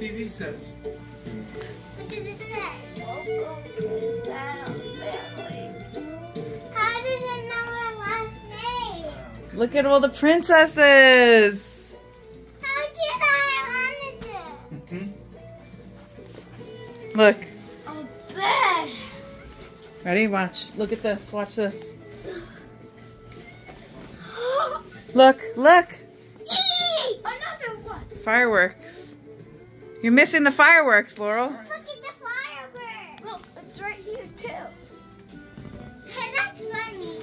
TV says. What does it say? Welcome to Stanham family. How does it know our last name? Look at all the princesses. How did I wanted it? Hmm? Look. Oh, bed. Ready? Watch. Look at this. Watch this. Look, look. Another one. Fireworks. You're missing the fireworks, Laurel. Look at the fireworks. Look, it's right here too. That's funny.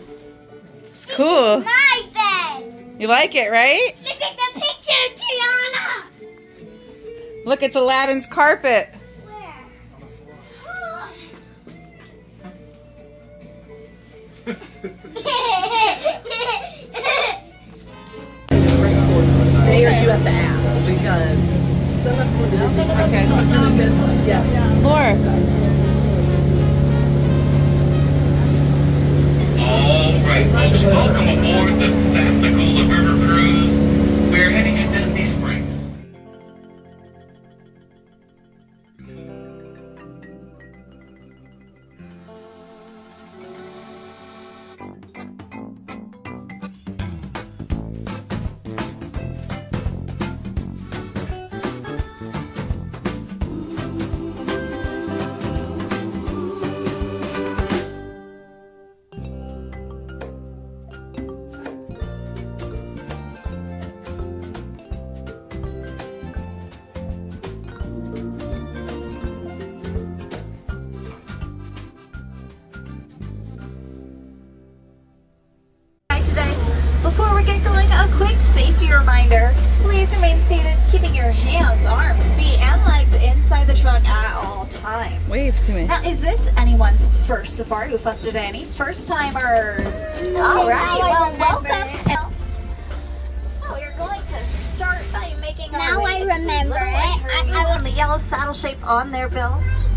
It's cool. My bed. You like it, right? Look at the picture, Tiana. Look, it's Aladdin's carpet. Where? There you have to ask because some of them okay. Laura. All right, folks, welcome aboard the Sassagoula River Cruise. Safety reminder. Please remain seated, keeping your hands, arms, feet, and legs inside the truck at all times. Wave to me. Now, is this anyone's first safari with us today? Any first timers? All right, well, remember welcome. Well, we're going to start by making our Now way I remember it. I- entry I on the yellow saddle shape on their bills.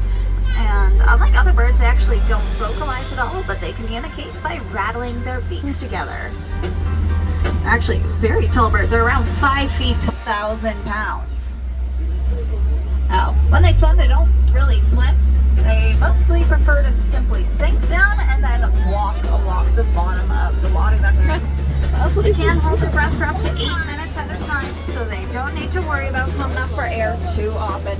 And unlike other birds, they actually don't vocalize at all, but they communicate by rattling their beaks together. Actually, very tall birds They're around five feet to thousand pounds. Now, when they swim, they don't really swim. They mostly prefer to simply sink down and then walk along the bottom of the water. They can hold their breath for up to eight minutes at a time, so they don't need to worry about coming up for air too often.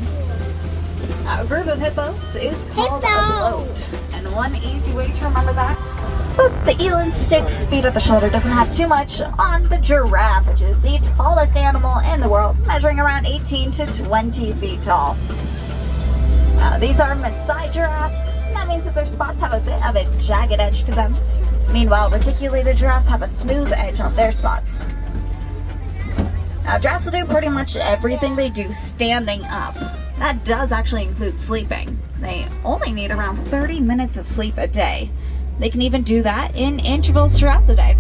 A group of hippos is called a Hippo. float, and one easy way to remember that. But the eland's six feet at the shoulder doesn't have too much on the giraffe, which is the tallest animal in the world, measuring around 18 to 20 feet tall. Now, these are Maasai giraffes. That means that their spots have a bit of a jagged edge to them. Meanwhile, reticulated giraffes have a smooth edge on their spots. Now, giraffes will do pretty much everything they do standing up. That does actually include sleeping. They only need around 30 minutes of sleep a day. They can even do that in intervals throughout the day.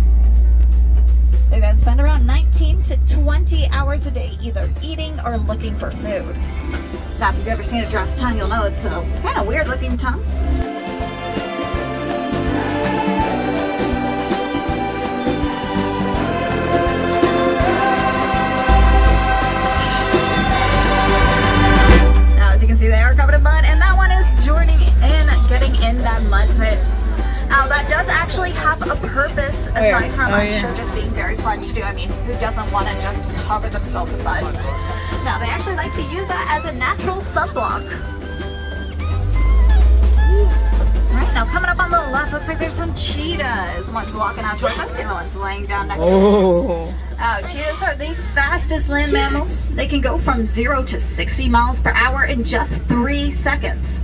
They then spend around 19 to 20 hours a day either eating or looking for food. Now, if you've ever seen a giraffe's tongue, you'll know it's a kind of weird looking tongue. Now, as you can see, they are covered in mud, and that one is joining in, getting in that mud pit. Now, that does actually have a purpose aside from, Oh, I'm yeah. sure, just being very fun to do. I mean, who doesn't want to just cover themselves with mud? Now, they actually like to use that as a natural sunblock. Right, now coming up on the left, looks like there's some cheetahs. One's walking out towards us, the other one's laying down next to us. Oh. Uh, cheetahs are the fastest land mammals. They can go from 0 to 60 miles per hour in just 3 seconds.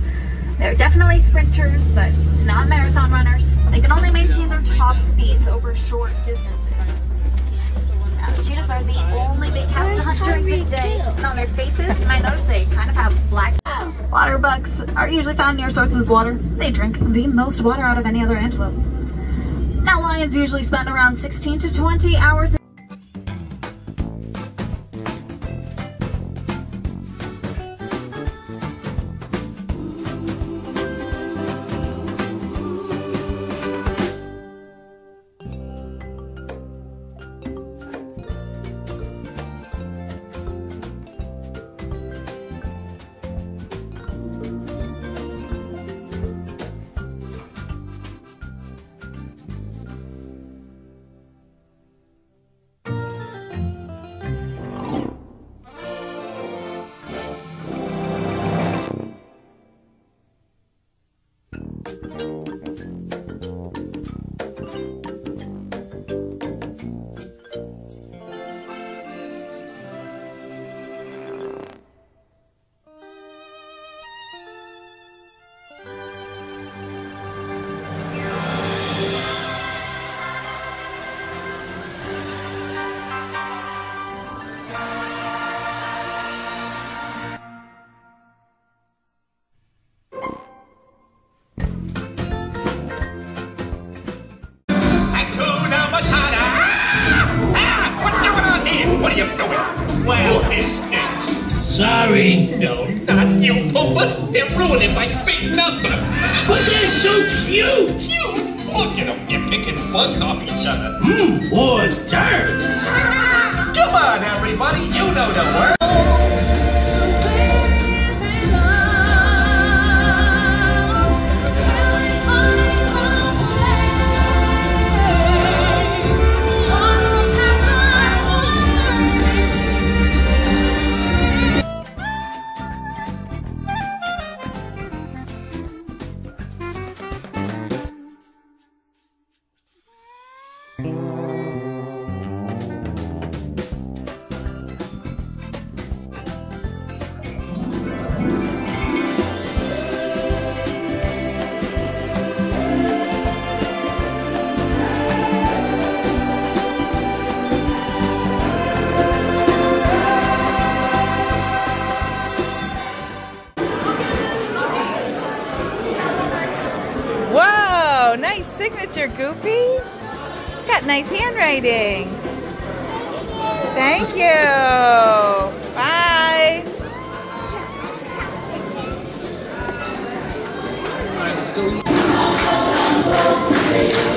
They're definitely sprinters, but not marathon runners. They can only maintain their top speeds over short distances. Now, cheetahs are the only big cats to hunt during the day. And on their faces, you might notice they kind of have black. Water bucks are usually found near sources of water. They drink the most water out of any other antelope. Now, lions usually spend around 16 to 20 hours this stinks. Sorry. No, not you, oh, Pumbaa. They're ruining my big number. But they're so cute. Cute. Look at them. They're picking bugs off each other. Mmm, hors d'oeuvres. Come on, everybody. You know the word. Signature, Goofy. It's got nice handwriting. Thank you. Bye. Daryl,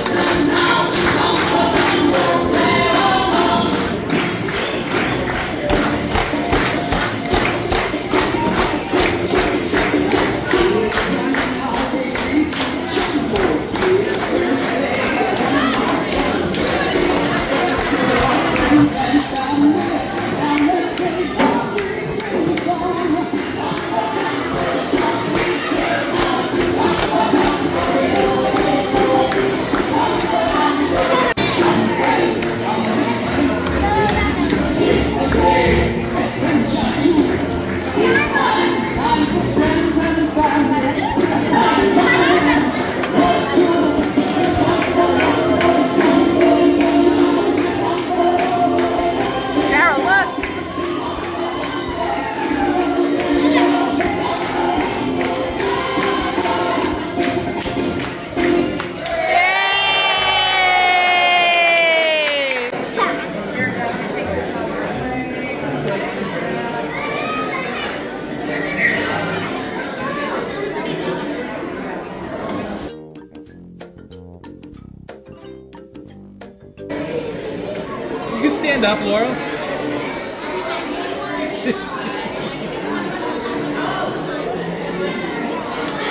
stand up, Laurel.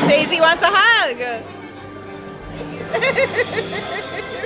Daisy wants a hug.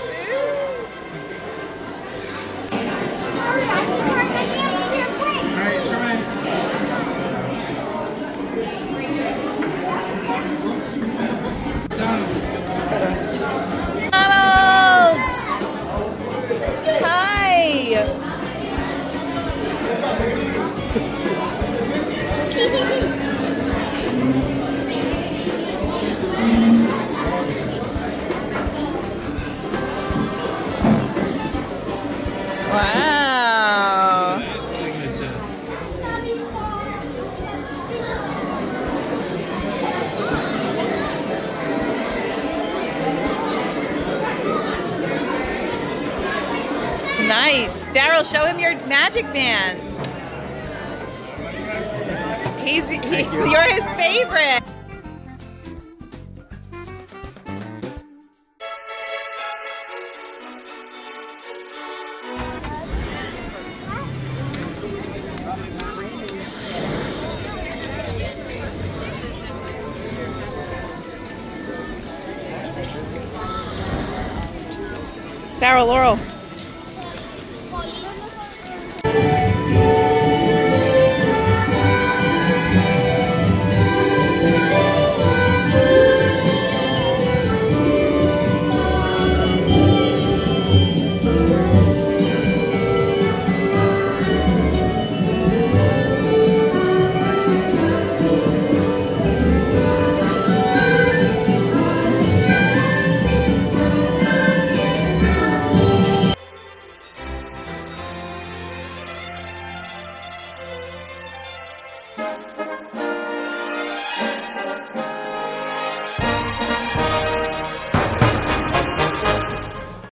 Daryl, show him your magic man. He's he, you're his favorite. Daryl, Laurel.